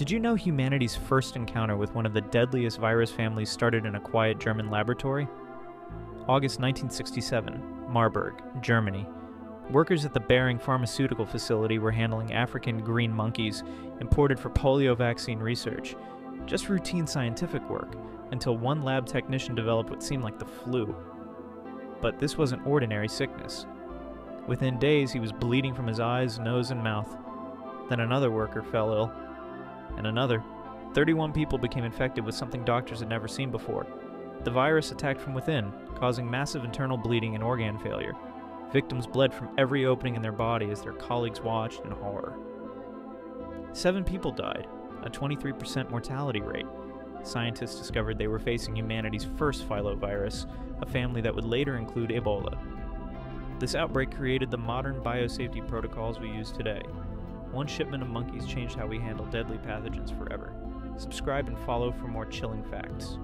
Did you know humanity's first encounter with one of the deadliest virus families started in a quiet German laboratory? August 1967, Marburg, Germany. Workers at the Behring Pharmaceutical Facility were handling African green monkeys imported for polio vaccine research. Just routine scientific work, until one lab technician developed what seemed like the flu. But this wasn't ordinary sickness. Within days, he was bleeding from his eyes, nose, and mouth. Then another worker fell ill and another. 31 people became infected with something doctors had never seen before. The virus attacked from within, causing massive internal bleeding and organ failure. Victims bled from every opening in their body as their colleagues watched in horror. Seven people died, a 23% mortality rate. Scientists discovered they were facing humanity's first filovirus, a family that would later include Ebola. This outbreak created the modern biosafety protocols we use today, one shipment of monkeys changed how we handle deadly pathogens forever. Subscribe and follow for more chilling facts.